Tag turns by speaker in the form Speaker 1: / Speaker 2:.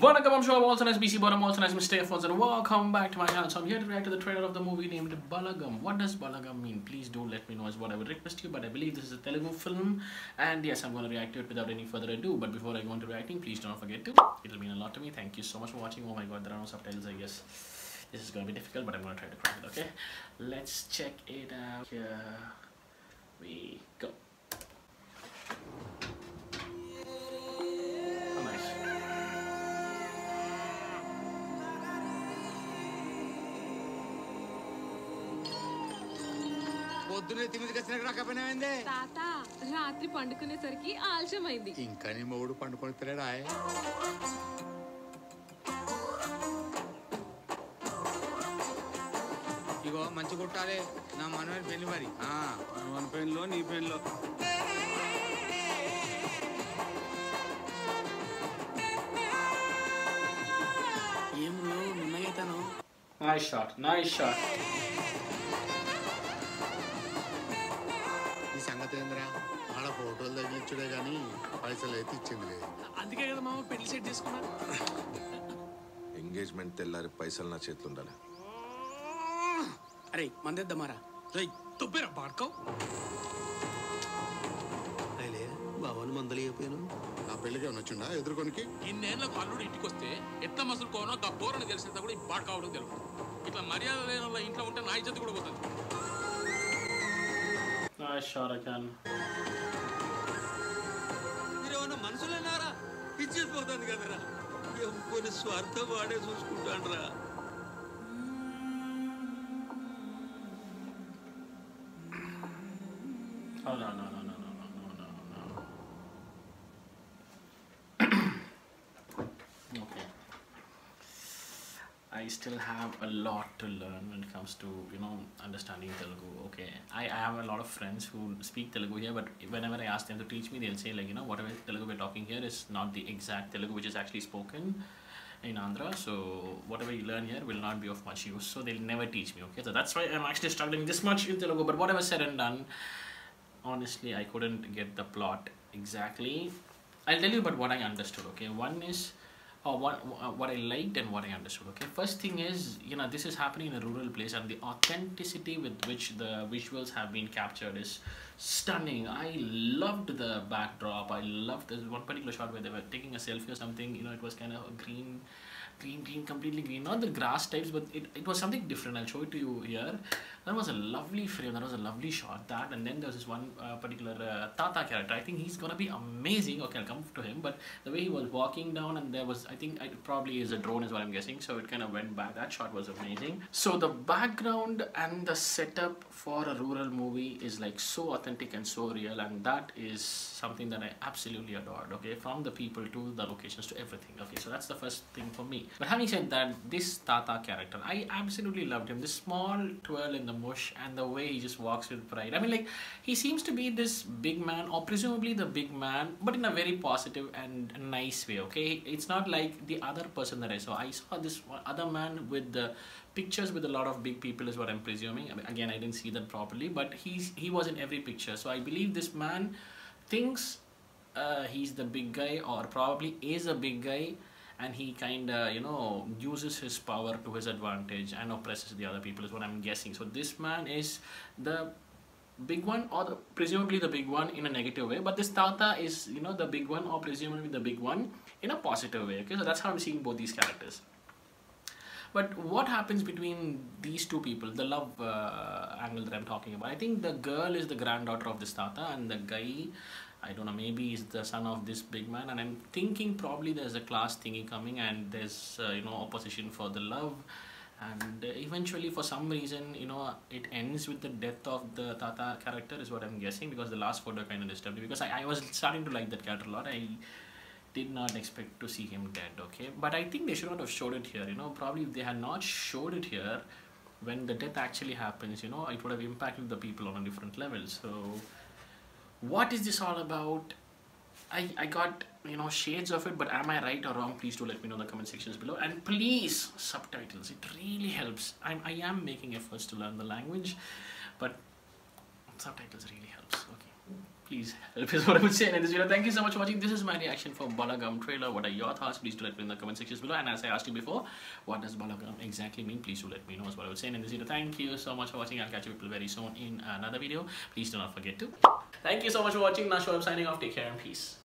Speaker 1: Vanakkam, I'm I'm also nice BC, but I'm also nice Mr. Phones and welcome back to my channel. So I'm here to react to the trailer of the movie named Balagam. What does Balagam mean? Please do let me know is what I would request you, but I believe this is a Telugu film and yes, I'm going to react to it without any further ado. But before I go into reacting, please don't forget to, it'll mean a lot to me. Thank you so much for watching. Oh my god, there are no subtitles, I guess. This is going to be difficult, but I'm going to try to crack it, okay? Let's check it out. Here we go.
Speaker 2: పొద్దున్నే తిమిది కసినకు రాకపోయినామైందే
Speaker 3: తాత రాత్రి పండుకునేసరికి ఆలస్యం అయింది
Speaker 2: ఇంకా నీ మొగుడు పండుకొని తెలియడా ఇగో మంచి కొట్టాలి. నా మనమైన పెళ్ళి మరి.
Speaker 4: మన పెళ్ళిలో నీ పెళ్ళిలో. ఏం
Speaker 2: నైస్ షాట్ నైస్ షాట్ తగిలించుడే గాని పైసలు అయితే ఇచ్చింది లేదు.
Speaker 4: అందుకే కదా మామ పెళ్ళి సెట్ చేసుకున్నా
Speaker 5: ఎంగేజ్మెంట్ తెల్లారి పైసలు నా చేతులు ఉండాలి.
Speaker 4: అరే మందేద్దామారా రేయ్ తొబ్బేరా పాడుకో
Speaker 6: అయిలే బావని మందలు అయిపోయాను
Speaker 2: నా పెళ్ళికి వచ్చిండా ఎదుర్కొనికి?
Speaker 7: ఇన్నేళ్ళకు అల్లుడు ఇంటికి వస్తే ఎట్లా మసులుకోనో గబ్బోరని తెలిసేది కూడా ఈ పాడు కావడం తెలుగు ఇట్లా మర్యాద లేని వాళ్ళ ఇంట్లో ఉంటే నా ఇజ్జత్ కూడా పోతుంది.
Speaker 1: Nice
Speaker 6: చచ్చిపోతాను కదరా. ఎవ్వని స్వార్థం వాడే
Speaker 1: చూసుకుంటాడు రా I still have a lot to learn when it comes to you know understanding Telugu. Okay, I, I have a lot of friends who speak Telugu here, but whenever I ask them to teach me, they'll say like you know whatever Telugu we're talking here is not the exact Telugu which is actually spoken in Andhra. So whatever you learn here will not be of much use. So they'll never teach me. Okay, so that's why I'm actually struggling this much in Telugu. But whatever said and done, honestly i couldn't get the plot exactly i'll tell you about what i understood okay one is or what uh, what i liked and what i understood okay? First thing is you know this is happening in a rural place and the authenticity with which the visuals have been captured is stunning. I loved the backdrop. I loved this one particular shot where they were taking a selfie or something you know it was kind of a green green green completely green. Not the grass types but it, it was something different. I'll show it to you here. That was a lovely frame. That was a lovely shot that. And then there was this one uh, particular uh, tata character. I think he's gonna be amazing. Okay i'll come to him. But the way he was walking down and there was i think it probably is a drone is what i'm guessing. So it kind of went back that shot was amazing. So the background and the setup for a rural movie is like so authentic and so real and that is something that i absolutely adored okay? From the people to the locations to everything okay? So that's the first thing for me. But having said that this tata character i absolutely loved him. This small twirl in the mush and the way he just walks with pride. I mean like he seems to be this big man or presumably the big man but in a very positive and nice way okay? It's not like the other person that i saw. I saw this other man with the pictures with a lot of big people is what i'm presuming. I mean, again i didn't see that properly but he's he was in every picture. So i believe this man thinks uh, he's the big guy or probably is a big guy and he kind of you know uses his power to his advantage and oppresses the other people is what i'm guessing. So this man is the big one or presumably the big one in a negative way but this tata is you know the big one or presumably the big one in a positive way okay so that's how i'm seeing both these characters but what happens between these two people, the love uh, angle that I'm talking about? I think the girl is the granddaughter of this Tata, and the guy, I don't know, maybe he's the son of this big man. And I'm thinking probably there's a class thingy coming, and there's uh, you know opposition for the love. And uh, eventually, for some reason, you know, it ends with the death of the Tata character, is what I'm guessing, because the last photo kind of disturbed me. Because I, I was starting to like that character a lot. I did not expect to see him dead okay but i think they should not have showed it here you know probably if they had not showed it here when the death actually happens you know it would have impacted the people on a different level so what is this all about I, I got you know shades of it but am i right or wrong please do let me know in the comment sections below and please subtitles it really helps i'm i am making efforts to learn the language but subtitles really helps okay please help is what I would say in this video. Thank you so much for watching. This is my reaction for Balagam trailer. What are your thoughts? Please do let me know in the comment sections below. And as I asked you before, what does Balagam exactly mean? Please do let me know is what I would say in this video. Thank you so much for watching. I'll catch you people very soon in another video. Please do not forget to. Thank you so much for watching. Now, I'm signing off. Take care and peace.